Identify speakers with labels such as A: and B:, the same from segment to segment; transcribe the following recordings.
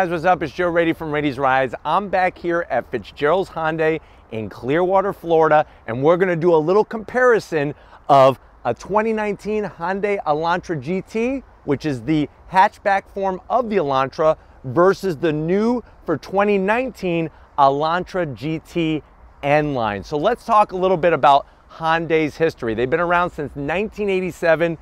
A: guys, what's up? It's Joe Raiti from Raiti's Rides. I'm back here at Fitzgerald's Hyundai in Clearwater, Florida, and we're gonna do a little comparison of a 2019 Hyundai Elantra GT, which is the hatchback form of the Elantra, versus the new for 2019 Elantra GT N-Line. So let's talk a little bit about Hyundai's history. They've been around since 1987.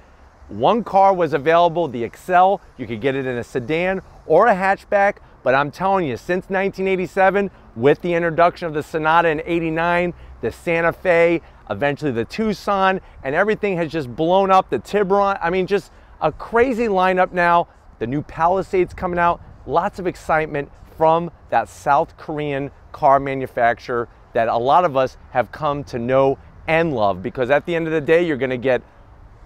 A: One car was available, the Excel. You could get it in a sedan or a hatchback, but I'm telling you, since 1987, with the introduction of the Sonata in 89, the Santa Fe, eventually the Tucson, and everything has just blown up, the Tiburon, I mean, just a crazy lineup now. The new Palisades coming out, lots of excitement from that South Korean car manufacturer that a lot of us have come to know and love because at the end of the day, you're gonna get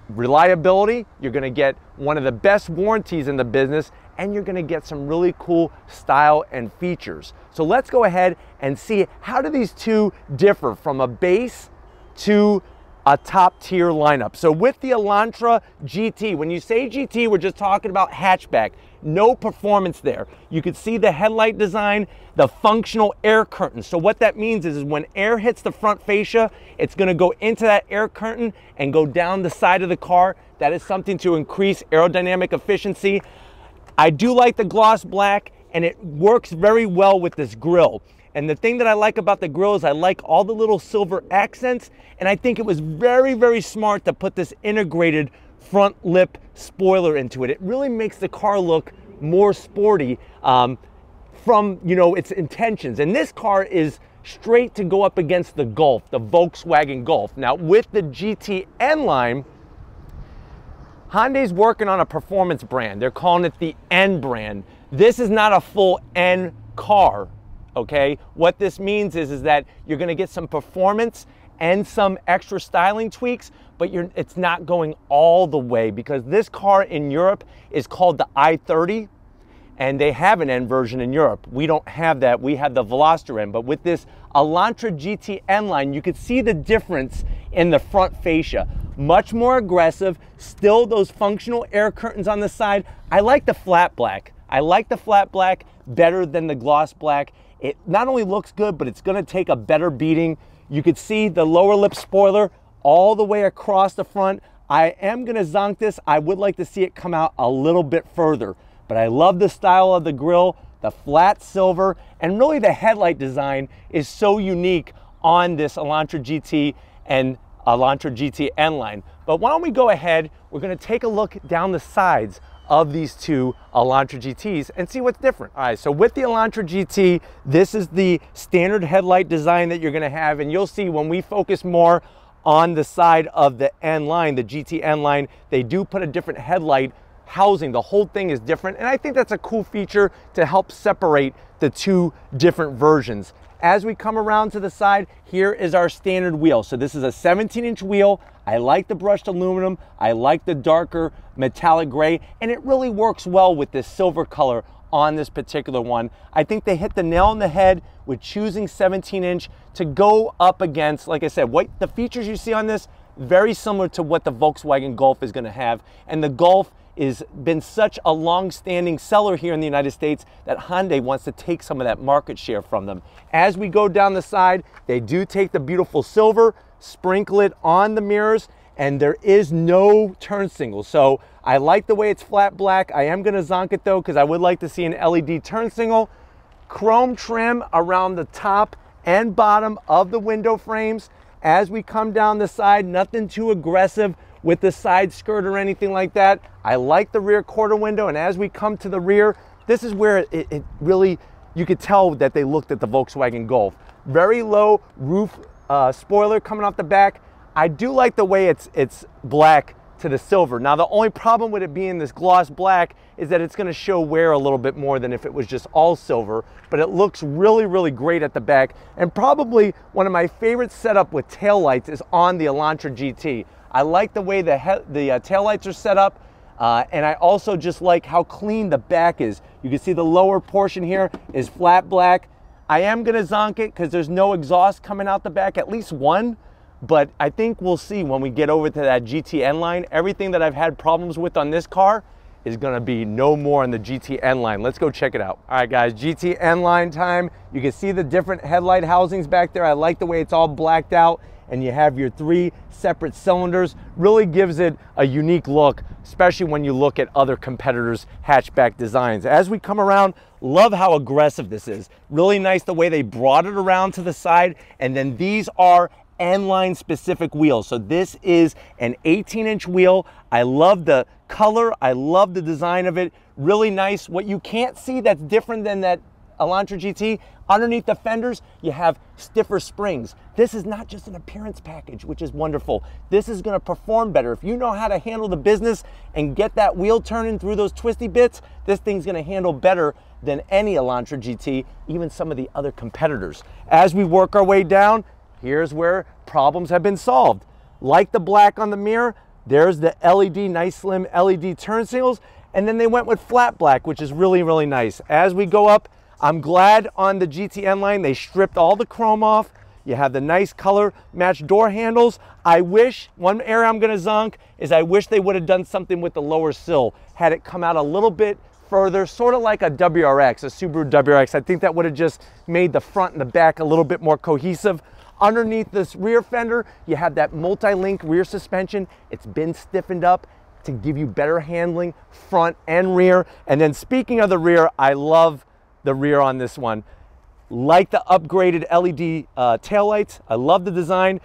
A: reliability, you're gonna get one of the best warranties in the business, and you're gonna get some really cool style and features. So let's go ahead and see how do these two differ from a base to a top tier lineup. So with the Elantra GT, when you say GT, we're just talking about hatchback. No performance there. You can see the headlight design, the functional air curtain. So what that means is, is when air hits the front fascia, it's gonna go into that air curtain and go down the side of the car. That is something to increase aerodynamic efficiency. I do like the gloss black and it works very well with this grille. And the thing that I like about the grill is I like all the little silver accents. And I think it was very, very smart to put this integrated front lip spoiler into it. It really makes the car look more sporty um, from, you know, its intentions. And this car is straight to go up against the Golf, the Volkswagen Golf. Now with the GT N line, Hyundai's working on a performance brand. They're calling it the N brand. This is not a full N car okay? What this means is, is that you're gonna get some performance and some extra styling tweaks, but it's not going all the way because this car in Europe is called the i30 and they have an N version in Europe. We don't have that, we have the Veloster N, but with this Elantra GT N line, you could see the difference in the front fascia. Much more aggressive, still those functional air curtains on the side. I like the flat black. I like the flat black better than the gloss black. It not only looks good, but it's gonna take a better beating. You could see the lower lip spoiler all the way across the front. I am gonna zonk this. I would like to see it come out a little bit further, but I love the style of the grill, the flat silver, and really the headlight design is so unique on this Elantra GT and Elantra GT N line. But why don't we go ahead, we're gonna take a look down the sides of these two Elantra GTs and see what's different. All right, so with the Elantra GT, this is the standard headlight design that you're gonna have, and you'll see when we focus more on the side of the N line, the GT N line, they do put a different headlight housing. The whole thing is different, and I think that's a cool feature to help separate the two different versions. As we come around to the side, here is our standard wheel. So this is a 17 inch wheel. I like the brushed aluminum. I like the darker metallic gray, and it really works well with this silver color on this particular one. I think they hit the nail on the head with choosing 17 inch to go up against, like I said, what the features you see on this, very similar to what the Volkswagen Golf is gonna have. And the Golf is been such a long-standing seller here in the United States that Hyundai wants to take some of that market share from them. As we go down the side, they do take the beautiful silver, sprinkle it on the mirrors, and there is no turn signal. So I like the way it's flat black. I am gonna zonk it though, because I would like to see an LED turn signal. Chrome trim around the top and bottom of the window frames. As we come down the side, nothing too aggressive with the side skirt or anything like that. I like the rear quarter window and as we come to the rear, this is where it, it really, you could tell that they looked at the Volkswagen Golf. Very low roof uh, spoiler coming off the back. I do like the way it's, it's black to the silver. Now the only problem with it being this gloss black is that it's gonna show wear a little bit more than if it was just all silver, but it looks really, really great at the back. And probably one of my favorite setup with tail lights is on the Elantra GT. I like the way the, the uh, taillights are set up. Uh, and I also just like how clean the back is. You can see the lower portion here is flat black. I am gonna zonk it because there's no exhaust coming out the back, at least one. But I think we'll see when we get over to that GTN line. Everything that I've had problems with on this car is gonna be no more on the GTN line. Let's go check it out. All right guys, GTN line time. You can see the different headlight housings back there. I like the way it's all blacked out and you have your three separate cylinders. Really gives it a unique look, especially when you look at other competitors' hatchback designs. As we come around, love how aggressive this is. Really nice the way they brought it around to the side. And then these are N-line specific wheels. So this is an 18 inch wheel. I love the color. I love the design of it. Really nice. What you can't see that's different than that Elantra GT, underneath the fenders, you have stiffer springs. This is not just an appearance package, which is wonderful. This is gonna perform better. If you know how to handle the business and get that wheel turning through those twisty bits, this thing's gonna handle better than any Elantra GT, even some of the other competitors. As we work our way down, here's where problems have been solved. Like the black on the mirror, there's the LED, nice slim LED turn signals, and then they went with flat black, which is really, really nice. As we go up, I'm glad on the GTN line, they stripped all the chrome off. You have the nice color matched door handles. I wish, one area I'm gonna zonk is I wish they would have done something with the lower sill, had it come out a little bit further, sort of like a WRX, a Subaru WRX. I think that would have just made the front and the back a little bit more cohesive. Underneath this rear fender, you have that multi-link rear suspension. It's been stiffened up to give you better handling front and rear. And then speaking of the rear, I love the rear on this one. Like the upgraded LED uh, taillights. I love the design.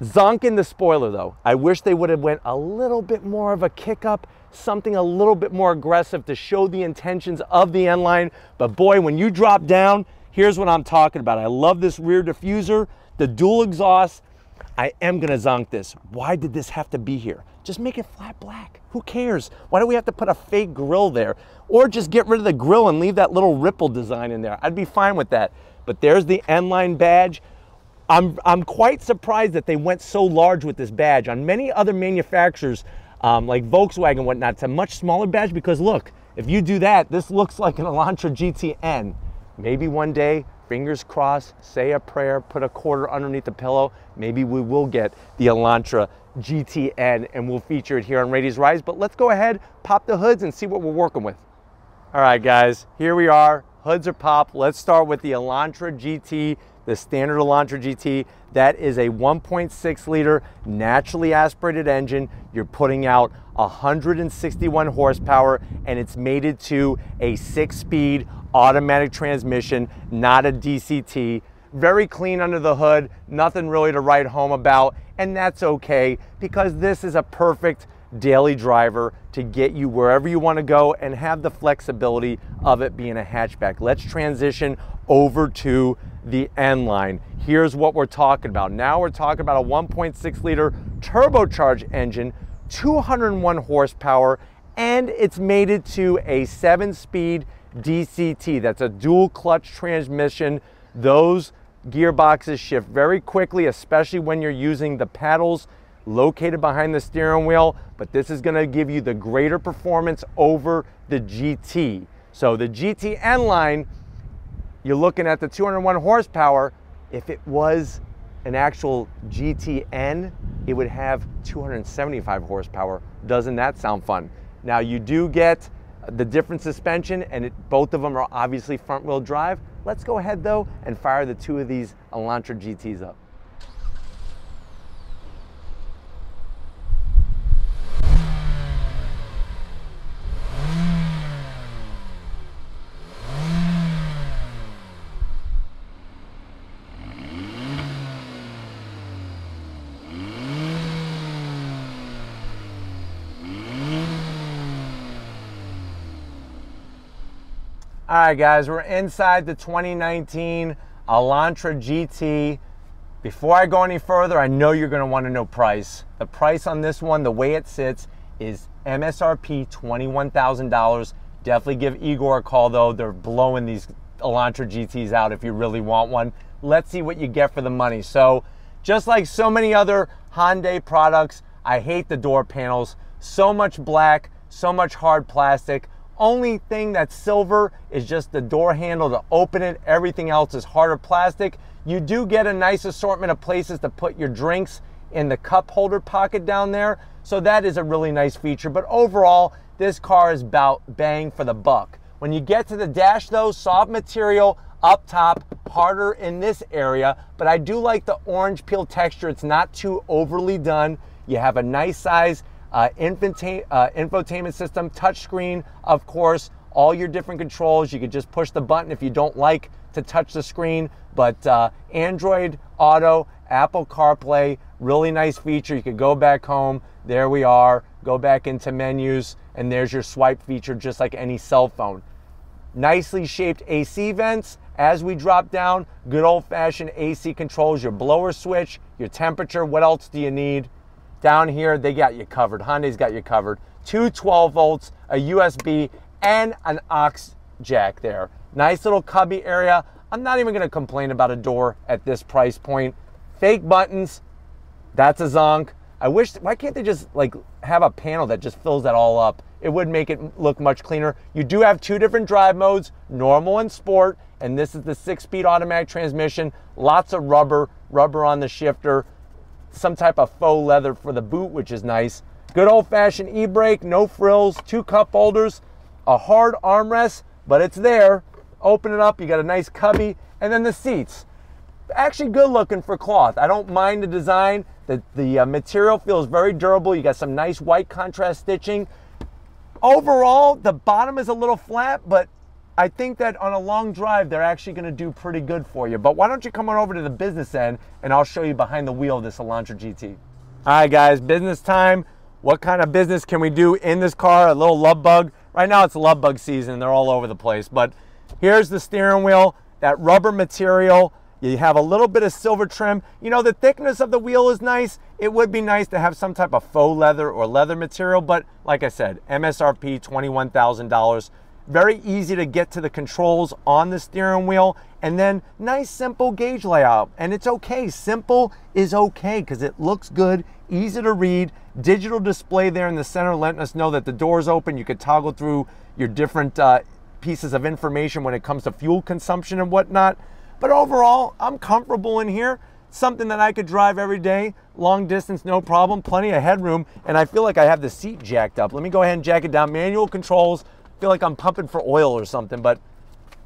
A: Zonking the spoiler though. I wish they would have went a little bit more of a kick up, something a little bit more aggressive to show the intentions of the N-Line. But boy, when you drop down, here's what I'm talking about. I love this rear diffuser the dual exhaust, I am gonna zonk this. Why did this have to be here? Just make it flat black. Who cares? Why do we have to put a fake grill there? Or just get rid of the grill and leave that little ripple design in there. I'd be fine with that. But there's the N-Line badge. I'm, I'm quite surprised that they went so large with this badge. On many other manufacturers, um, like Volkswagen whatnot, it's a much smaller badge because look, if you do that, this looks like an Elantra GTN. Maybe one day fingers crossed, say a prayer, put a quarter underneath the pillow. Maybe we will get the Elantra GTN and we'll feature it here on Raiti's Rides. But let's go ahead, pop the hoods and see what we're working with. All right, guys, here we are. Hoods are popped. Let's start with the Elantra GT, the standard Elantra GT. That is a 1.6 liter naturally aspirated engine. You're putting out 161 horsepower and it's mated to a six speed automatic transmission, not a DCT. Very clean under the hood, nothing really to write home about, and that's okay because this is a perfect daily driver to get you wherever you want to go and have the flexibility of it being a hatchback. Let's transition over to the N line. Here's what we're talking about. Now we're talking about a 1.6 liter turbocharged engine, 201 horsepower, and it's mated to a seven speed DCT. That's a dual clutch transmission. Those gearboxes shift very quickly, especially when you're using the pedals located behind the steering wheel, but this is gonna give you the greater performance over the GT. So the GTN line, you're looking at the 201 horsepower. If it was an actual GTN, it would have 275 horsepower. Doesn't that sound fun? Now you do get the different suspension and it, both of them are obviously front wheel drive. Let's go ahead though and fire the two of these Elantra GTs up. All right, guys, we're inside the 2019 Elantra GT. Before I go any further, I know you're gonna wanna know price. The price on this one, the way it sits, is MSRP $21,000. Definitely give Igor a call though. They're blowing these Elantra GTs out if you really want one. Let's see what you get for the money. So, just like so many other Hyundai products, I hate the door panels. So much black, so much hard plastic. Only thing that's silver is just the door handle to open it. Everything else is harder plastic. You do get a nice assortment of places to put your drinks in the cup holder pocket down there. So that is a really nice feature. But overall, this car is about bang for the buck. When you get to the dash though, soft material up top, harder in this area, but I do like the orange peel texture. It's not too overly done. You have a nice size uh, uh, infotainment system, touchscreen, of course, all your different controls. You could just push the button if you don't like to touch the screen, but uh, Android Auto, Apple CarPlay, really nice feature. You could go back home. There we are. Go back into menus, and there's your swipe feature, just like any cell phone. Nicely shaped AC vents. As we drop down, good old fashioned AC controls, your blower switch, your temperature. What else do you need? Down here, they got you covered. Hyundai's got you covered. Two 12 volts, a USB, and an aux jack there. Nice little cubby area. I'm not even gonna complain about a door at this price point. Fake buttons, that's a zonk. I wish, why can't they just like have a panel that just fills that all up? It would make it look much cleaner. You do have two different drive modes, normal and sport, and this is the six speed automatic transmission. Lots of rubber, rubber on the shifter, some type of faux leather for the boot, which is nice. Good old fashioned e brake, no frills, two cup holders, a hard armrest, but it's there. Open it up, you got a nice cubby, and then the seats. Actually, good looking for cloth. I don't mind the design. The, the uh, material feels very durable. You got some nice white contrast stitching. Overall, the bottom is a little flat, but I think that on a long drive, they're actually gonna do pretty good for you. But why don't you come on over to the business end and I'll show you behind the wheel of this Elantra GT. All right, guys, business time. What kind of business can we do in this car? A little love bug. Right now it's love bug season. They're all over the place. But here's the steering wheel, that rubber material. You have a little bit of silver trim. You know, the thickness of the wheel is nice. It would be nice to have some type of faux leather or leather material, but like I said, MSRP $21,000. Very easy to get to the controls on the steering wheel and then nice simple gauge layout. And it's okay, simple is okay because it looks good, easy to read. Digital display there in the center letting us know that the door's open. You could toggle through your different uh, pieces of information when it comes to fuel consumption and whatnot. But overall, I'm comfortable in here. Something that I could drive every day, long distance, no problem, plenty of headroom, and I feel like I have the seat jacked up. Let me go ahead and jack it down. Manual controls, feel like I'm pumping for oil or something, but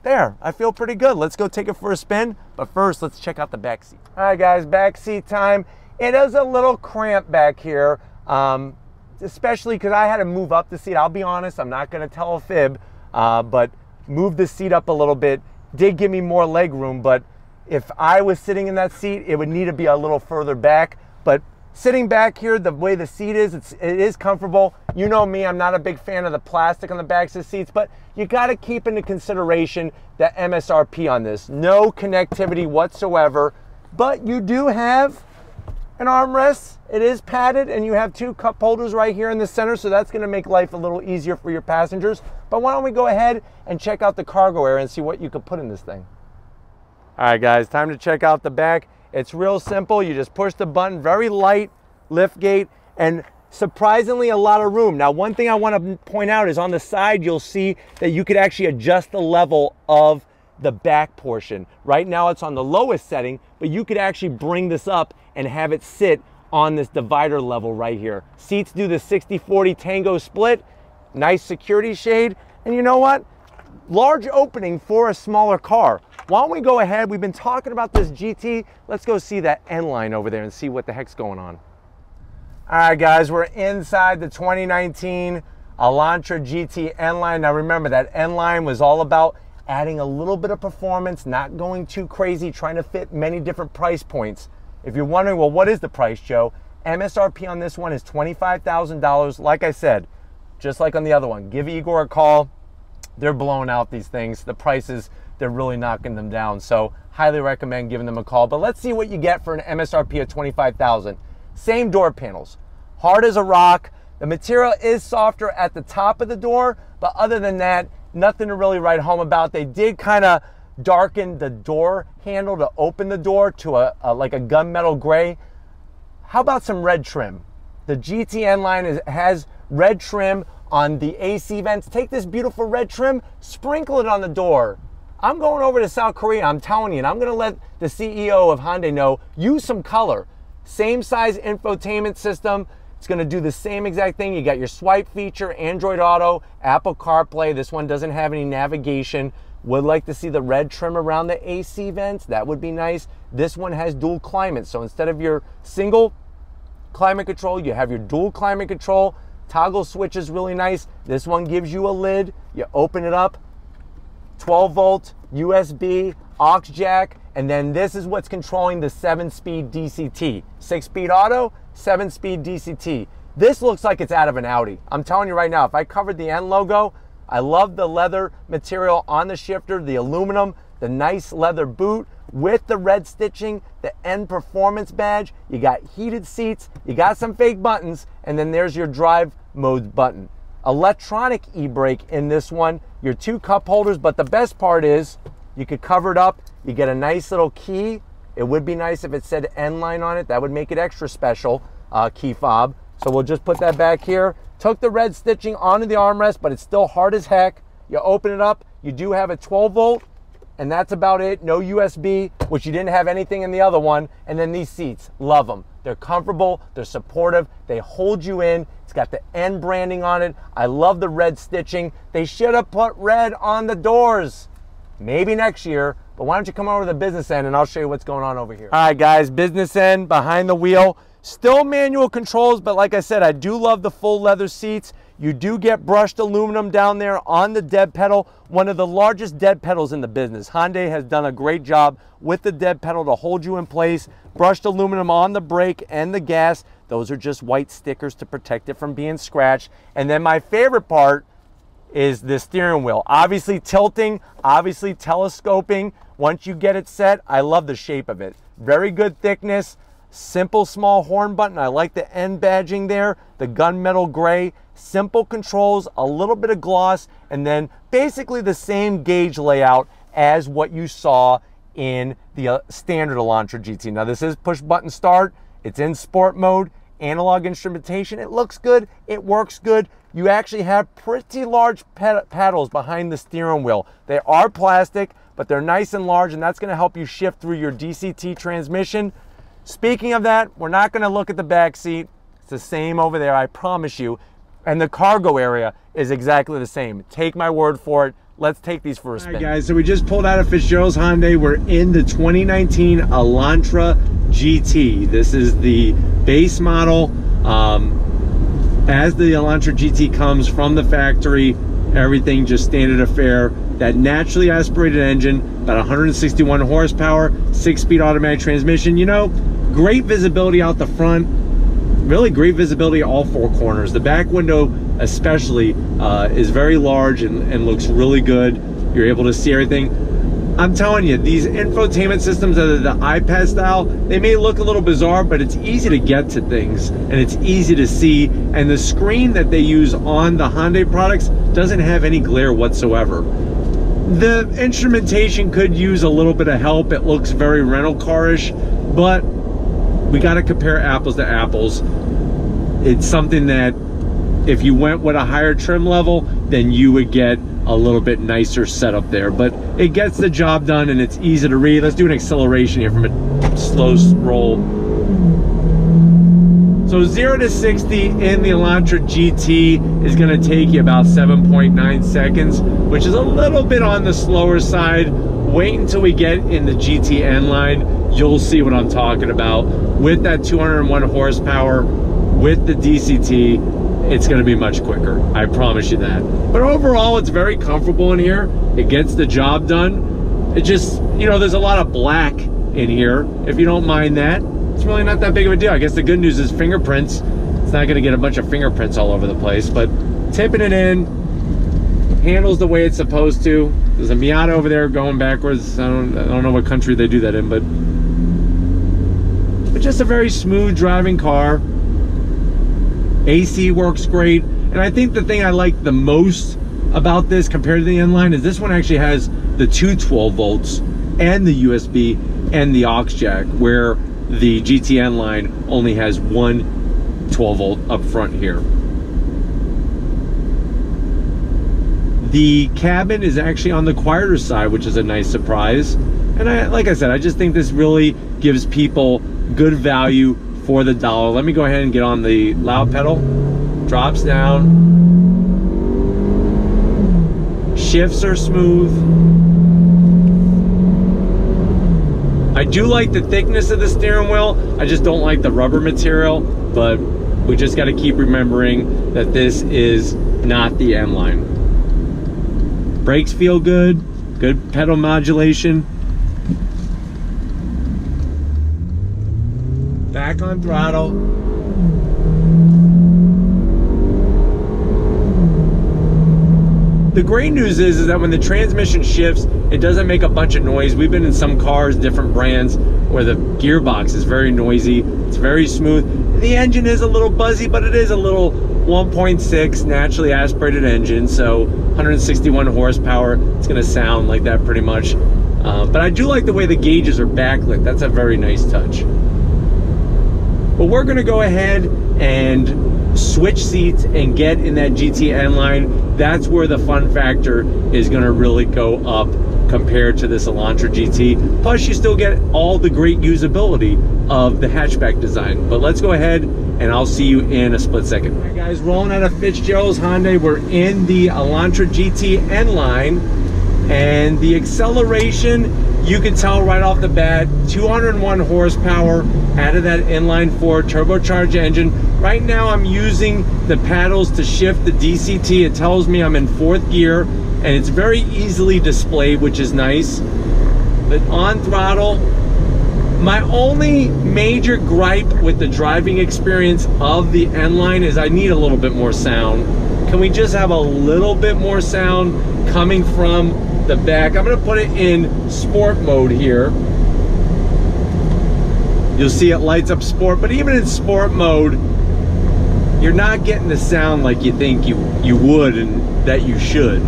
A: there, I feel pretty good. Let's go take it for a spin, but first, let's check out the back seat. All right, guys, back seat time. It is a little cramped back here, um, especially because I had to move up the seat. I'll be honest, I'm not gonna tell a fib, uh, but move the seat up a little bit did give me more leg room, but if I was sitting in that seat, it would need to be a little further back. But sitting back here, the way the seat is, it's, it is comfortable. You know me, I'm not a big fan of the plastic on the backs of the seats, but you gotta keep into consideration the MSRP on this. No connectivity whatsoever, but you do have an armrest. It is padded and you have two cup holders right here in the center, so that's gonna make life a little easier for your passengers. But why don't we go ahead and check out the cargo area and see what you could put in this thing. All right, guys, time to check out the back. It's real simple. You just push the button, very light lift gate, and surprisingly a lot of room. Now, one thing I wanna point out is on the side, you'll see that you could actually adjust the level of the back portion. Right now it's on the lowest setting, but you could actually bring this up and have it sit on this divider level right here. Seats do the 60-40 tango split, nice security shade, and you know what? Large opening for a smaller car. Why don't we go ahead, we've been talking about this GT, let's go see that N-Line over there and see what the heck's going on. All right guys, we're inside the 2019 Elantra GT N-Line. Now remember that N-Line was all about adding a little bit of performance, not going too crazy, trying to fit many different price points. If you're wondering, well, what is the price, Joe? MSRP on this one is $25,000. Like I said, just like on the other one, give Igor a call. They're blowing out these things. The prices, they're really knocking them down. So highly recommend giving them a call. But let's see what you get for an MSRP of 25,000. Same door panels, hard as a rock. The material is softer at the top of the door, but other than that, nothing to really write home about. They did kind of darken the door handle to open the door to a, a, like a gunmetal gray. How about some red trim? The GTN line is, has red trim on the AC vents. Take this beautiful red trim, sprinkle it on the door. I'm going over to South Korea, I'm telling you, and I'm gonna let the CEO of Hyundai know, use some color. Same size infotainment system, It's gonna do the same exact thing. You got your swipe feature, Android Auto, Apple CarPlay. This one doesn't have any navigation. Would like to see the red trim around the AC vents. That would be nice. This one has dual climate. So instead of your single climate control, you have your dual climate control. Toggle switch is really nice. This one gives you a lid. You open it up, 12 volt, USB, aux jack, and then this is what's controlling the seven speed DCT. Six speed auto, seven speed DCT. This looks like it's out of an Audi. I'm telling you right now, if I covered the N logo, I love the leather material on the shifter, the aluminum, the nice leather boot with the red stitching, the N performance badge. You got heated seats, you got some fake buttons, and then there's your drive mode button. Electronic e-brake in this one, your two cup holders, but the best part is you could cover it up. You get a nice little key. It would be nice if it said N line on it. That would make it extra special, uh, key fob. So we'll just put that back here. Took the red stitching onto the armrest, but it's still hard as heck. You open it up, you do have a 12 volt, and that's about it. No USB, which you didn't have anything in the other one. And then these seats, love them. They're comfortable, they're supportive, they hold you in. It's got the N branding on it. I love the red stitching. They should have put red on the doors. Maybe next year, but why don't you come over to the business end and I'll show you what's going on over here. All right, guys, business end behind the wheel. Still manual controls, but like I said, I do love the full leather seats. You do get brushed aluminum down there on the dead pedal, one of the largest dead pedals in the business. Hyundai has done a great job with the dead pedal to hold you in place. Brushed aluminum on the brake and the gas. Those are just white stickers to protect it from being scratched. And then my favorite part is the steering wheel. Obviously tilting, obviously telescoping. Once you get it set, I love the shape of it. Very good thickness. Simple small horn button. I like the N badging there, the gunmetal gray. Simple controls, a little bit of gloss, and then basically the same gauge layout as what you saw in the uh, standard Elantra GT. Now this is push button start. It's in sport mode, analog instrumentation. It looks good, it works good. You actually have pretty large paddles behind the steering wheel. They are plastic, but they're nice and large, and that's gonna help you shift through your DCT transmission. Speaking of that, we're not gonna look at the back seat. It's the same over there, I promise you. And the cargo area is exactly the same. Take my word for it. Let's take these for a spin. All right, guys, so we just pulled out of Fitzgerald's Hyundai. We're in the 2019 Elantra GT. This is the base model. Um, as the Elantra GT comes from the factory, everything just standard affair. That naturally aspirated engine, about 161 horsepower, six-speed automatic transmission. You know, great visibility out the front, really great visibility all four corners. The back window especially uh, is very large and, and looks really good. You're able to see everything. I'm telling you, these infotainment systems that are the iPad style, they may look a little bizarre, but it's easy to get to things and it's easy to see. And the screen that they use on the Hyundai products doesn't have any glare whatsoever. The instrumentation could use a little bit of help. It looks very rental car-ish, but we got to compare apples to apples. It's something that if you went with a higher trim level, then you would get a little bit nicer setup there. But it gets the job done and it's easy to read. Let's do an acceleration here from a slow roll. So 0 to 60 in the Elantra GT is going to take you about 7.9 seconds, which is a little bit on the slower side. Wait until we get in the GTN line. You'll see what I'm talking about. With that 201 horsepower, with the DCT, it's going to be much quicker. I promise you that. But overall, it's very comfortable in here. It gets the job done. It just, you know, there's a lot of black in here. If you don't mind that, it's really not that big of a deal. I guess the good news is fingerprints. It's not going to get a bunch of fingerprints all over the place, but tipping it in, handles the way it's supposed to. There's a Miata over there going backwards. I don't, I don't know what country they do that in, but, but just a very smooth driving car. AC works great. And I think the thing I like the most about this compared to the N-Line is this one actually has the two 12 volts and the USB and the aux jack where the GTN line only has one 12 volt up front here. The cabin is actually on the quieter side, which is a nice surprise. And I, like I said, I just think this really gives people good value for the dollar. Let me go ahead and get on the loud pedal. Drops down. Shifts are smooth. I do like the thickness of the steering wheel. I just don't like the rubber material, but we just got to keep remembering that this is not the N-Line. Brakes feel good, good pedal modulation. Back on throttle. The great news is, is that when the transmission shifts, it doesn't make a bunch of noise. We've been in some cars, different brands, where the gearbox is very noisy. It's very smooth. The engine is a little buzzy, but it is a little 1.6 naturally aspirated engine, so 161 horsepower. It's gonna sound like that pretty much. Uh, but I do like the way the gauges are backlit. That's a very nice touch. But we're gonna go ahead and switch seats and get in that GT N line. That's where the fun factor is gonna really go up compared to this Elantra GT. Plus you still get all the great usability of the hatchback design. But let's go ahead and I'll see you in a split second. All right guys, rolling out of Fitzgerald's Hyundai. We're in the Elantra GT N-Line and the acceleration, you can tell right off the bat, 201 horsepower out of that inline four turbocharged engine. Right now I'm using the paddles to shift the DCT. It tells me I'm in fourth gear and it's very easily displayed, which is nice. But on throttle, my only major gripe with the driving experience of the N-Line is I need a little bit more sound. Can we just have a little bit more sound coming from the back? I'm gonna put it in sport mode here. You'll see it lights up sport, but even in sport mode, you're not getting the sound like you think you, you would and that you should.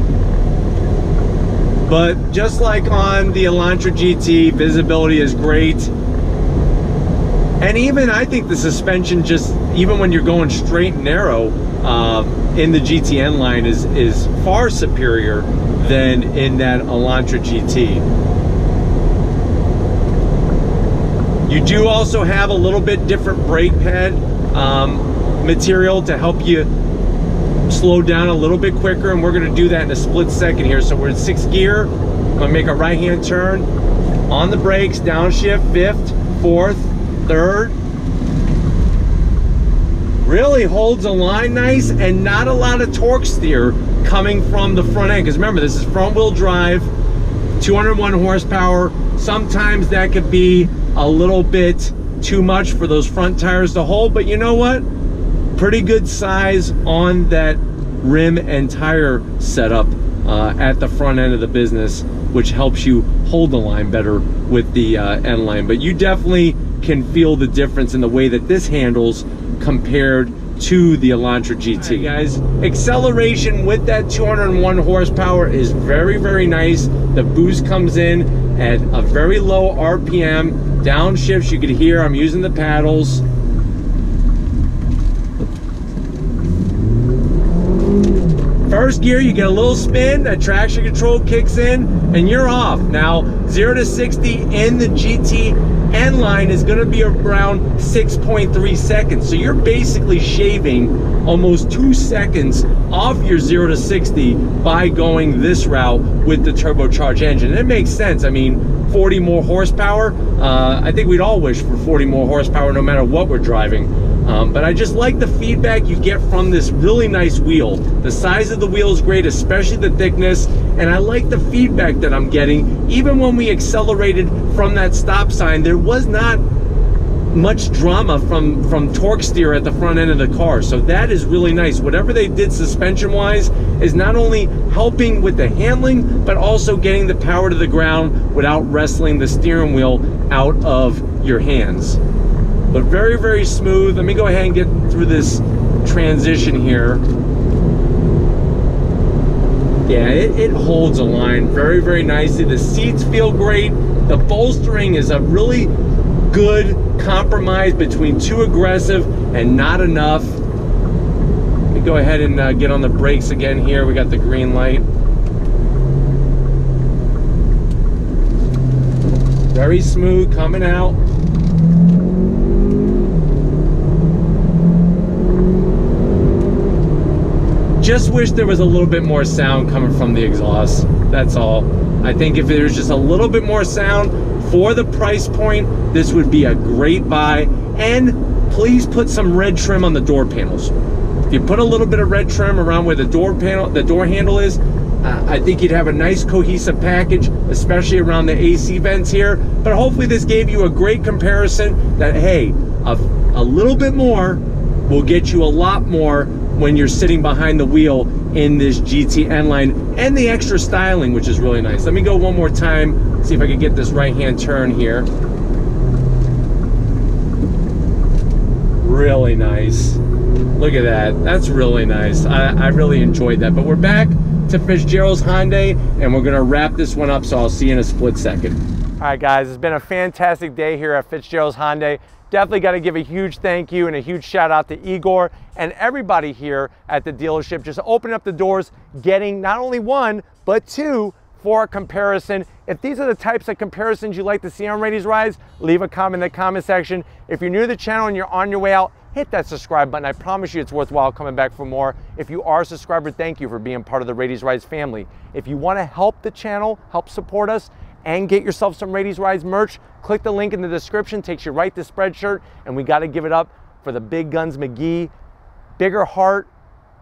A: But just like on the Elantra GT, visibility is great. And even I think the suspension just, even when you're going straight and narrow uh, in the GTN line is, is far superior than in that Elantra GT. You do also have a little bit different brake pad um, material to help you slow down a little bit quicker and we're gonna do that in a split second here. So we're in sixth gear, gonna make a right hand turn on the brakes, downshift, fifth, fourth, third. Really holds a line nice and not a lot of torque steer coming from the front end. Because remember, this is front wheel drive, 201 horsepower. Sometimes that could be a little bit too much for those front tires to hold, but you know what? Pretty good size on that rim and tire setup uh, at the front end of the business, which helps you hold the line better with the uh, N-line. But you definitely can feel the difference in the way that this handles compared to the Elantra GT. Right, guys, acceleration with that 201 horsepower is very, very nice. The boost comes in at a very low RPM. Downshifts, you could hear I'm using the paddles. First gear, you get a little spin, that traction control kicks in, and you're off. Now, 0 to 60 in the GT N-Line is gonna be around 6.3 seconds. So you're basically shaving almost two seconds off your 0 to 60 by going this route with the turbocharged engine. And it makes sense. I mean, 40 more horsepower. Uh, I think we'd all wish for 40 more horsepower no matter what we're driving. Um, but I just like the feedback you get from this really nice wheel. The size of the wheel is great, especially the thickness. And I like the feedback that I'm getting. Even when we accelerated from that stop sign, there was not much drama from from torque steer at the front end of the car so that is really nice whatever they did suspension wise is not only helping with the handling but also getting the power to the ground without wrestling the steering wheel out of your hands but very, very smooth. Let me go ahead and get through this transition here. Yeah, it, it holds a line very, very nicely. The seats feel great. The bolstering is a really good compromise between too aggressive and not enough. Let me go ahead and uh, get on the brakes again here. We got the green light. Very smooth coming out. Just wish there was a little bit more sound coming from the exhaust. That's all. I think if there's just a little bit more sound for the price point, this would be a great buy. And please put some red trim on the door panels. If you put a little bit of red trim around where the door panel, the door handle is, uh, I think you'd have a nice cohesive package, especially around the AC vents here. But hopefully this gave you a great comparison that, hey, a, a little bit more will get you a lot more when you're sitting behind the wheel in this GT N line and the extra styling, which is really nice. Let me go one more time, see if I can get this right-hand turn here. Really nice. Look at that. That's really nice. I, I really enjoyed that. But we're back to Fitzgerald's Hyundai and we're gonna wrap this one up so I'll see you in a split second. All right guys, it's been a fantastic day here at Fitzgerald's Hyundai. Definitely got to give a huge thank you and a huge shout out to Igor and everybody here at the dealership just opening up the doors, getting not only one, but two for a comparison. If these are the types of comparisons you like to see on Raiti's Rides, leave a comment in the comment section. If you're new to the channel and you're on your way out, hit that subscribe button. I promise you it's worthwhile coming back for more. If you are a subscriber, thank you for being part of the Raiti's Rides family. If you want to help the channel, help support us, and get yourself some Raiti's Rides merch, click the link in the description, takes you right to the Spreadshirt, and we got to give it up for the Big Guns McGee. Bigger heart,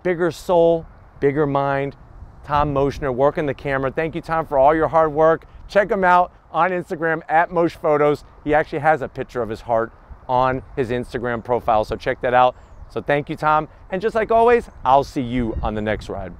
A: bigger soul, bigger mind. Tom Moschner working the camera. Thank you, Tom, for all your hard work. Check him out on Instagram at Mosh Photos. He actually has a picture of his heart on his Instagram profile. So check that out. So thank you, Tom. And just like always, I'll see you on the next ride.